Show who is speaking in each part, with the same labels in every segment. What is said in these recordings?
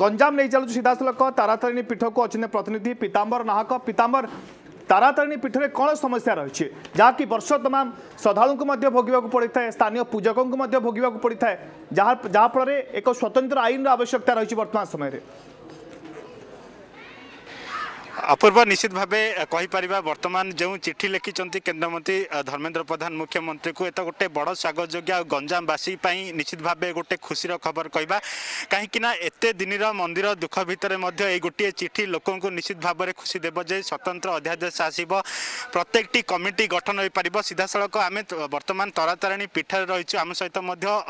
Speaker 1: ଗଞ୍ଜାମ ନେଇ ଚାଲୁଛୁ ସିଧାସଳଖ ତାରାତାରିଣୀ ପୀଠକୁ ଅଛନ୍ତି ପ୍ରତିନିଧି ପିତାମ୍ବର ନାହକ ପିତାମ୍ବର ତାରାତାରିଣୀ ପୀଠରେ କ'ଣ ସମସ୍ୟା ରହିଛି? ଯାହାକି ବର୍ଷ ତମାମ ଶ୍ରଦ୍ଧାଳୁଙ୍କୁ ମଧ୍ୟ ଭୋଗିବାକୁ ପଡ଼ିଥାଏ ସ୍ଥାନୀୟ ପୂଜକଙ୍କୁ ମଧ୍ୟ ଭୋଗିବାକୁ ପଡ଼ିଥାଏ ଯାହା ଯାହାଫଳରେ ଏକ ସ୍ୱତନ୍ତ୍ର ଆଇନର ଆବଶ୍ୟକତା ରହିଛି ବର୍ତ୍ତମାନ ସମୟରେ।
Speaker 2: অপূর্ব নিশ্চিত ভাবে কহিপারিবা বর্তমান যে চিঠি লিখিছেন কেন্দ্রমন্ত্রী ধর্মেন্দ্র প্রধান মুখ্যমন্ত্রী এটা গোটে বড় স্বাগত যোগ্য গঞ্জামবাসী পাই নিশ্চিত ভাবে গোটে খুশির খবর কহবা কাহিঁকি না এতে দিনর মন্দির দুঃখ ভিতরে মধ্যে এই গোটিয়ে চিঠি লোক নিশ্চিত ভাবে খুশি দেব যে স্বতন্ত্র অধ্যাদেশ আসব প্রত্যেকটি কমিটি গঠন হয়ে সিধাসলখ আমি বর্তমান তরাতারিণী পীঠে রয়েছু আম সহ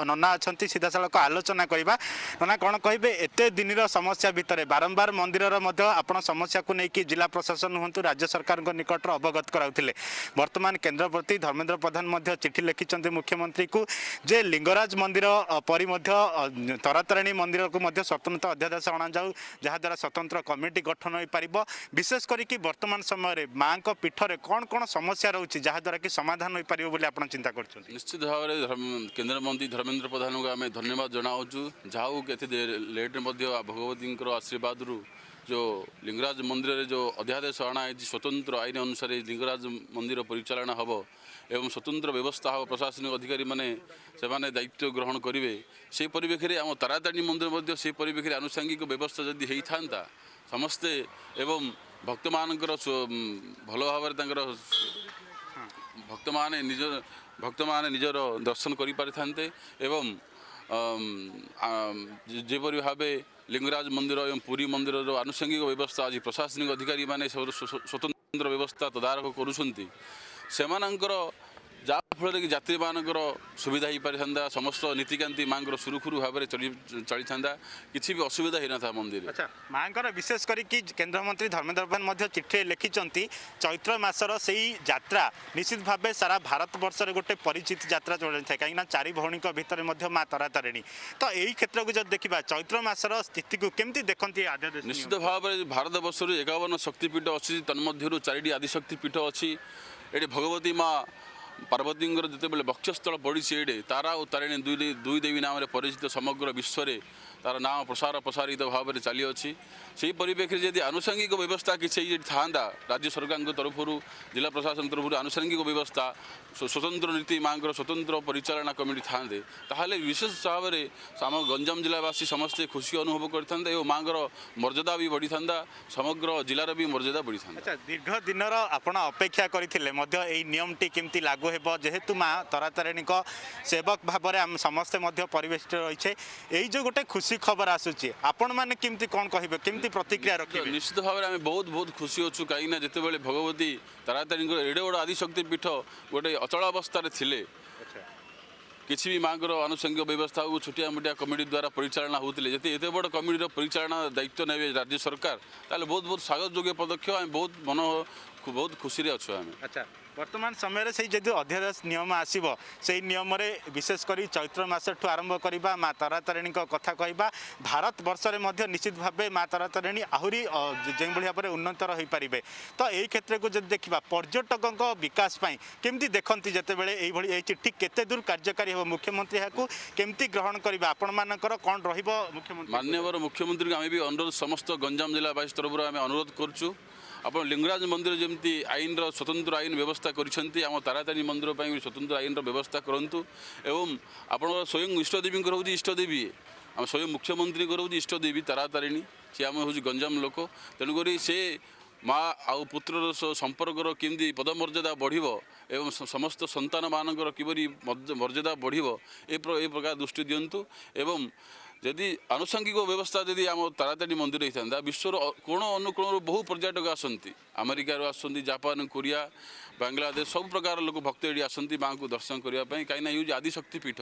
Speaker 2: ননা অনেক সিধাসলখ আলোচনা করা ননা কোণ কহবে এতে দিনর সমস্যা ভিতরে বারম্বার মন্দিরর আপনার সমস্যাকে নিয়ে ଜିଲ୍ଲା ପ୍ରଶାସନ ହୁଅନ୍ତୁ ରାଜ୍ୟ ସରକାରଙ୍କ ନିକଟରେ ଅବଗତ କରାଉଥିଲେ। ବର୍ତ୍ତମାନ କେନ୍ଦ୍ର ପ୍ରତି ଧର୍ମେନ୍ଦ୍ର ପ୍ରଧାନ ମଧ୍ୟ ଚିଠି ଲେଖିଛନ୍ତି ମୁଖ୍ୟମନ୍ତ୍ରୀକୁ ଯେ ଲିଙ୍ଗରାଜ ମନ୍ଦିର ପରି ମଧ୍ୟ ତରାତାରିଣୀ ମନ୍ଦିରକୁ ମଧ୍ୟ ସ୍ୱତନ୍ତ୍ର ଅଧ୍ୟାଦେଶ ଅଣାଯାଉ ଯାହାଦ୍ୱାରା ସ୍ୱତନ୍ତ୍ର କମିଟି ଗଠନ ହୋଇପାରିବ। ବିଶେଷ କରିକି ବର୍ତ୍ତମାନ ସମୟରେ ମାଙ୍କ ପୀଠରେ କ'ଣ କ'ଣ ସମସ୍ୟା ରହୁଛି ଯାହାଦ୍ୱାରା କି ସମାଧାନ ହୋଇପାରିବ ବୋଲି ଆପଣ ଚିନ୍ତା କରୁଛନ୍ତି?
Speaker 3: ନିଶ୍ଚିତ ଭାବରେ କେନ୍ଦ୍ରମନ୍ତ୍ରୀ ଧର୍ମେନ୍ଦ୍ର ପ୍ରଧାନଙ୍କୁ ଆମେ ଧନ୍ୟବାଦ ଜଣାଉଛୁ। ଯାହା ହଉ କେତେ ଲେଟ୍ରେ ମଧ୍ୟ ଭଗବତୀଙ୍କର ଆଶୀର୍ବାଦରୁ ଯେଉଁ ଲିଙ୍ଗରାଜ ମନ୍ଦିରରେ ଯେଉଁ ଅଧ୍ୟାଦେଶ ଅଣାହେଇଛି ସ୍ୱତନ୍ତ୍ର ଆଇନ ଅନୁସାରେ ଲିଙ୍ଗରାଜ ମନ୍ଦିର ପରିଚାଳନା ହେବ ଏବଂ ସ୍ୱତନ୍ତ୍ର ବ୍ୟବସ୍ଥା ହେବ ପ୍ରଶାସନିକ ଅଧିକାରୀମାନେ ସେମାନେ ଦାୟିତ୍ୱ ଗ୍ରହଣ କରିବେ ସେହି ପରିପ୍ରେକ୍ଷୀରେ ଆମ ତାରାତାରିଣୀ ମନ୍ଦିର ମଧ୍ୟ ସେହି ପରିପ୍ରେକ୍ଷୀରେ ଆନୁଷାଙ୍ଗିକ ବ୍ୟବସ୍ଥା ଯଦି ହେଇଥାନ୍ତା ସମସ୍ତେ ଏବଂ ଭକ୍ତମାନଙ୍କର ସୁ- ଭଲ ଭାବରେ ତାଙ୍କର ଭକ୍ତମାନେ ନିଜ ଭକ୍ତମାନେ ନିଜର ଦର୍ଶନ କରିପାରିଥାନ୍ତେ ଏବଂ ଯେପରି ଭାବେ ଲିଙ୍ଗରାଜ ମନ୍ଦିର ଏବଂ ପୁରୀ ମନ୍ଦିରର ଆନୁଷଙ୍ଗିକ ବ୍ୟବସ୍ଥା ଆଜି ପ୍ରଶାସନିକ ଅଧିକାରୀମାନେ ସବୁ ସ୍ୱ- ସ୍ୱ- ସ୍ୱତନ୍ତ୍ର ବ୍ୟବସ୍ଥା ତଦାରଖ କରୁଛନ୍ତି ସେମାନଙ୍କର ଯାହାଫଳରେ କି ଯାତ୍ରୀମାନଙ୍କର ସୁବିଧା ହେଇପାରିଥାନ୍ତା ସମସ୍ତ ନୀତିକାନ୍ତି ମାଙ୍କର ସୁରୁଖୁରୁ ଭାବରେ ଚଳି ଚଳିଥାନ୍ତା କିଛି ବି ଅସୁବିଧା ହେଇନଥାଏ ମନ୍ଦିରରେ।
Speaker 2: ଆଚ୍ଛା ମାଙ୍କର ବିଶେଷ କରିକି କେନ୍ଦ୍ରମନ୍ତ୍ରୀ ଧର୍ମେନ୍ଦ୍ର ପ୍ରଧାନ ମଧ୍ୟ ଚିଠିରେ ଲେଖିଛନ୍ତି ଚୈତ୍ର ମାସର ସେଇ ଯାତ୍ରା ନିଶ୍ଚିତ ଭାବେ ସାରା ଭାରତ ବର୍ଷରେ ଗୋଟେ ପରିଚିତ ଯାତ୍ରା ଚଳିଥାଏ କାହିଁକିନା ଚାରି ଭଉଣୀଙ୍କ ଭିତରେ ମଧ୍ୟ ମା ତରାତାରିଣୀ। ତ ଏଇ କ୍ଷେତ୍ରକୁ ଯଦି ଦେଖିବା ଚୈତ୍ର ମାସର ସ୍ଥିତିକୁ କେମିତି ଦେଖନ୍ତି ଏ ଆଦ୍ୟାଦେଶ
Speaker 3: ନିଶ୍ଚିତ ଭାବରେ ଭାରତବର୍ଷରୁ ଏକାବନ ଶକ୍ତିପୀଠ ଅଛି ତନ୍ମଧ୍ୟରୁ ଚାରିଟି ଆଦିଶକ୍ତି ପୀଠ ଅଛି। ଏଠି ଭଗବତୀ ମା ପାର୍ବତୀଙ୍କର ଯେତେବେଳେ ବକ୍ଷସ୍ଥଳ ପଡ଼ିଛି ଏଇଠି ତାରା ଓ ତାରିଣୀ ଦୁଇ ଦୁଇ ଦେବୀ ନାମରେ ପରିଚିତ ସମଗ୍ର ବିଶ୍ୱରେ ତାର ନାମ ପ୍ରସାର ପ୍ରସାରିତ ଭାବରେ ଚାଲିଅଛି। ସେହି ପରିପ୍ରେକ୍ଷୀରେ ଯଦି ଆନୁଷଙ୍ଗିକ ବ୍ୟବସ୍ଥା କିଛି ଏଇଠି ଥାଆନ୍ତା ରାଜ୍ୟ ସରକାରଙ୍କ ତରଫରୁ ଜିଲ୍ଲା ପ୍ରଶାସନ ତରଫରୁ ଆନୁଷଙ୍ଗିକ ବ୍ୟବସ୍ଥା ସ୍ୱ- ସ୍ୱତନ୍ତ୍ର ନୀତି ମାଙ୍କର ସ୍ୱତନ୍ତ୍ର ପରିଚାଳନା କମିଟି ଥାଆନ୍ତେ ତାହେଲେ ବିଶେଷ ଭାବରେ ଆମ ଗଞ୍ଜାମ ଜିଲ୍ଲାବାସୀ ସମସ୍ତେ ଖୁସି ଅନୁଭବ କରିଥାନ୍ତେ ଏବଂ ମାଙ୍କର ମର୍ଯ୍ୟାଦା ବି ବଢ଼ିଥାନ୍ତା ସମଗ୍ର ଜିଲ୍ଲାର ବି ମର୍ଯ୍ୟାଦା ବଢ଼ିଥାନ୍ତା।
Speaker 2: ଆଚ୍ଛା ଦୀର୍ଘ ଦିନର ଆପଣ ଅପେକ୍ଷା କରିଥିଲେ ମଧ୍ୟ ଏଇ ନିୟମଟି କେମିତି ଲାଗୁ ହେବ? ଯେହେତୁ ମା ତରାତାରିଣୀଙ୍କ ସେବକ ଭାବରେ ଆମେ ସମସ୍ତେ ମଧ୍ୟ ପରିବେଶିତ ରହିଛେ ଏଇ ଯେଉଁ ଗୋଟେ ଖୁସି ଖବର ଆସୁଛି ଆପଣମାନେ କେମିତି କ'ଣ କହିବେ କେମିତି ପ୍ରତିକ୍ରିୟା ରଖିବେ
Speaker 3: ନିଶ୍ଚିତ ଭାବରେ ଆମେ ବହୁତ ବହୁତ ଖୁସି ଅଛୁ କାହିଁକିନା ଯେତେବେଳେ ଭଗବତୀ ତାରାତାରିଣୀଙ୍କର ଏଡ଼େ ବଡ଼ ଆଦିଶକ୍ତି ପୀଠ ଗୋଟେ ଅଚଳ ଅବସ୍ଥାରେ ଥିଲେ କିଛି ବି ମାଙ୍କର ଆନୁଷଙ୍ଗିକ ବ୍ୟବସ୍ଥାକୁ ଛୋଟିଆ ମୋଟିଆ କମିଟି ଦ୍ୱାରା ପରିଚାଳନା ହେଉଥିଲେ ଯଦି ଏତେ ବଡ଼ କମିଟିର ପରିଚାଳନା ଦାୟିତ୍ୱ ନେବେ ରାଜ୍ୟ ସରକାର ତାହେଲେ ବହୁତ ବହୁତ ସ୍ୱାଗତ ଯୋଗ୍ୟ ପଦକ୍ଷେପ ଆମେ ବହୁତ ମନ ବହୁତ ଖୁସିରେ ଅଛୁ ଆମେ
Speaker 2: ଆଚ୍ଛା ବର୍ତ୍ତମାନ ସମୟରେ ସେଇ ଯଦି ଅଧ୍ୟାଦେଶ ନିୟମ ଆସିବ ସେଇ ନିୟମରେ ବିଶେଷ କରି ଚୈତ୍ର ମାସଠୁ ଆରମ୍ଭ କରିବା ମା ତାରାତାରିଣୀଙ୍କ କଥା କହିବା ଭାରତ ବର୍ଷରେ ମଧ୍ୟ ନିଶ୍ଚିତ ଭାବେ ମା ତାରାତାରିଣୀ ଆହୁରି ଯେଉଁଭଳି ଭାବରେ ଉନ୍ନତର ହୋଇପାରିବେ। ତ ଏଇ କ୍ଷେତ୍ରକୁ ଯଦି ଦେଖିବା ପର୍ଯ୍ୟଟକଙ୍କ ବିକାଶ ପାଇଁ କେମିତି ଦେଖନ୍ତି ଯେତେବେଳେ ଏଇଭଳି ଏଇ ଚିଠି କେତେ ଦୂର କାର୍ଯ୍ୟକାରୀ ହେବ ମୁଖ୍ୟମନ୍ତ୍ରୀ ଏହାକୁ କେମିତି ଗ୍ରହଣ କରିବେ ଆପଣମାନଙ୍କର କ'ଣ ରହିବ ମୁଖ୍ୟମନ୍ତ୍ରୀ?
Speaker 3: ମାନ୍ୟବର ମୁଖ୍ୟମନ୍ତ୍ରୀଙ୍କୁ ଆମେ ବି ଅନୁରୋଧ ସମସ୍ତ ଗଞ୍ଜାମ ଜିଲ୍ଲାବାସୀ ତରଫରୁ ଆମେ ଅନୁରୋଧ କରୁଛୁ। ଆପଣ ଲିଙ୍ଗରାଜ ମନ୍ଦିର ଯେମିତି ଆଇନର ସ୍ୱତନ୍ତ୍ର ଆଇନ ବ୍ୟବସ୍ଥା କରିଛନ୍ତି ଆମ ତାରାତାରିଣୀ ମନ୍ଦିର ପାଇଁ ବି ସ୍ୱତନ୍ତ୍ର ଆଇନର ବ୍ୟବସ୍ଥା କରନ୍ତୁ ଏବଂ ଆପଣଙ୍କର ସ୍ୱୟଂ ଇଷ୍ଟଦେବୀଙ୍କର ହେଉଛି ଇଷ୍ଟଦେବୀ। ଆମ ସ୍ୱୟଂ ମୁଖ୍ୟମନ୍ତ୍ରୀଙ୍କର ହେଉଛି ଇଷ୍ଟଦେବୀ ତାରାତାରିଣୀ ସେ ଆମେ ହେଉଛି ଗଞ୍ଜାମ ଲୋକ। ତେଣୁକରି ସେ ମା ଆଉ ପୁତ୍ରର ସ- ସମ୍ପର୍କର କେମିତି ପଦମର୍ଯ୍ୟାଦା ବଢ଼ିବ ଏବଂ ସ- ସମସ୍ତ ସନ୍ତାନମାନଙ୍କର କିପରି ମର୍ଯ୍ୟ- ମର୍ଯ୍ୟାଦା ବଢ଼ିବ ଏ ପ୍ର ଏ ପ୍ରକାର ଦୃଷ୍ଟି ଦିଅନ୍ତୁ ଏବଂ ଯଦି ଆନୁଷଙ୍ଗିକ ବ୍ୟବସ୍ଥା ଯଦି ଆମ ତାରାତାରିଣୀ ମନ୍ଦିର ହେଇଥାନ୍ତା ବିଶ୍ୱର କୋଣ ଅନୁକୋଣରୁ ବହୁ ପର୍ଯ୍ୟଟକ ଆସନ୍ତି। ଆମେରିକାରୁ ଆସନ୍ତି ଜାପାନ କୋରିଆ ବାଂଲାଦେଶ ସବୁ ପ୍ରକାର ଲୋକ ଭକ୍ତ ଏଠି ଆସନ୍ତି ମାଆଙ୍କୁ ଦର୍ଶନ କରିବା ପାଇଁ। କାହିଁକିନା ଇଏ ହେଉଛି ଆଦିଶକ୍ତି ପୀଠ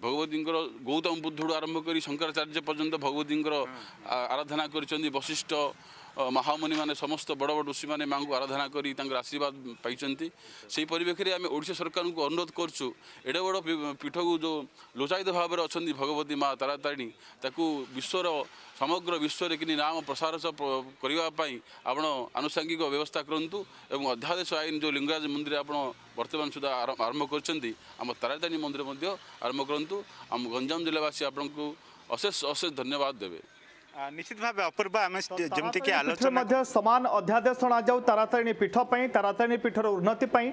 Speaker 3: ଭଗବତୀଙ୍କର ଗୌତମ ବୁଦ୍ଧଠୁ ଆରମ୍ଭ କରି ଶଙ୍କରାଚାର୍ଯ୍ୟ ପର୍ଯ୍ୟନ୍ତ ଭଗବତୀଙ୍କର ଆରାଧନା କରିଛନ୍ତି ବଶିଷ୍ଠ ମହାମୁନିମାନେ ସମସ୍ତ ବଡ଼ ବଡ଼ ଋଷିମାନେ ମାଆଙ୍କୁ ଆରାଧନା କରି ତାଙ୍କର ଆଶୀର୍ବାଦ ପାଇଛନ୍ତି। ସେହି ପରିପ୍ରେକ୍ଷୀରେ ଆମେ ଓଡ଼ିଶା ସରକାରଙ୍କୁ ଅନୁରୋଧ କରୁଛୁ ଏଡ଼େ ବଡ଼ ପୀଠକୁ ଯେଉଁ ଲୋଚାୟିତ ଭାବରେ ଅଛନ୍ତି ଭଗବତୀ ମା ତାରାତାରିଣୀ ତାକୁ ବିଶ୍ୱର ସମଗ୍ର ବିଶ୍ୱରେ କିନି ନାମ ପ୍ରସାର କରିବା ପାଇଁ ଆପଣ ଆନୁଷାଙ୍ଗିକ ବ୍ୟବସ୍ଥା କରନ୍ତୁ ଏବଂ ଅଧ୍ୟାଦେଶ ଆଇନ ଯେଉଁ ଲିଙ୍ଗରାଜ ମନ୍ଦିର ଆପଣ ବର୍ତ୍ତମାନ ସୁଦ୍ଧା ଆର- ଆରମ୍ଭ କରିଛନ୍ତି ଆମ ତାରାତାରିଣୀ ମନ୍ଦିର ମଧ୍ୟ ଆରମ୍ଭ କରନ୍ତୁ। ଆମ ଗଞ୍ଜାମ ଜିଲ୍ଲାବାସୀ ଆପଣଙ୍କୁ ଅଶେଷ ଅଶେଷ ଧନ୍ୟବାଦ ଦେବେ।
Speaker 2: ନିଶ୍ଚିତ ଭାବେ ଅପୂର୍ବ ଆମେ ଯେମିତିକି
Speaker 1: ପୀଠରେ
Speaker 2: ଆଲୋଚନା
Speaker 1: ମଧ୍ୟ ସମାନ ଅଧ୍ୟାଦେଶ ଅଣାଯାଉ ତାରାତାରିଣୀ ପୀଠ ପାଇଁ ତାରାତାରିଣୀ ପୀଠର ଉନ୍ନତି ପାଇଁ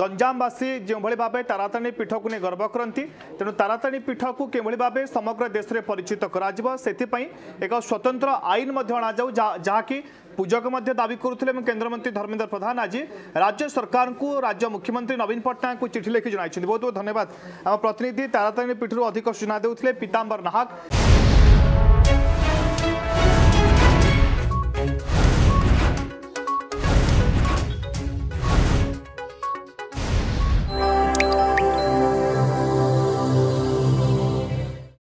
Speaker 1: ଗଞ୍ଜାମବାସୀ ଯେଉଁଭଳି ଭାବେ ତାରାତାରିଣୀ ପୀଠକୁ ନେଇ ଗର୍ବ କରନ୍ତି ତେଣୁ ତାରାତାରିଣୀ ପୀଠକୁ କିଭଳି ଭାବେ ସମଗ୍ର ଦେଶରେ ପରିଚିତ କରାଯିବ ସେଥିପାଇଁ ଏକ ସ୍ୱତନ୍ତ୍ର ଆଇନ ମଧ୍ୟ ଅଣାଯାଉ ଯାହା- ଯାହାକି ପୂଜକ ମଧ୍ୟ ଦାବି କରୁଥିଲେ ଏବଂ କେନ୍ଦ୍ରମନ୍ତ୍ରୀ ଧର୍ମେନ୍ଦ୍ର ପ୍ରଧାନ ଆଜି ରାଜ୍ୟ ସରକାରଙ୍କୁ ରାଜ୍ୟ ମୁଖ୍ୟମନ୍ତ୍ରୀ ନବୀନ ପଟ୍ଟନାୟକଙ୍କୁ ଚିଠି ଲେଖି ଜଣାଇଛନ୍ତି ବହୁତ ବହୁତ ଧନ୍ୟବାଦ ଆମ ପ୍ରତିନିଧି ତାରାତାରିଣୀ ପୀଠରୁ ଅଧିକ ସୂଚନା ଦେଉଥିଲେ ପୀତାମ୍ବର ନାହକ